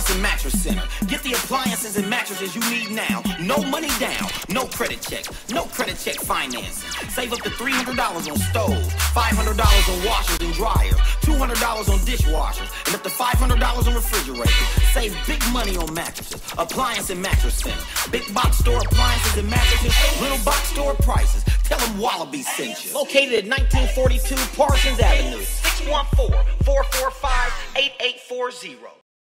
Appliance and Mattress Center. Get the appliances and mattresses you need now. No money down, no credit check, no credit check financing. Save up to $300 on stoves, $500 on washers and dryers, $200 on dishwashers, and up to $500 on refrigerators. Save big money on mattresses. Appliance and Mattress Center. Big box store appliances and mattresses, little box store prices. Tell them Wallaby sent you. Located at 1942 Parsons Avenue, 614 445 8840.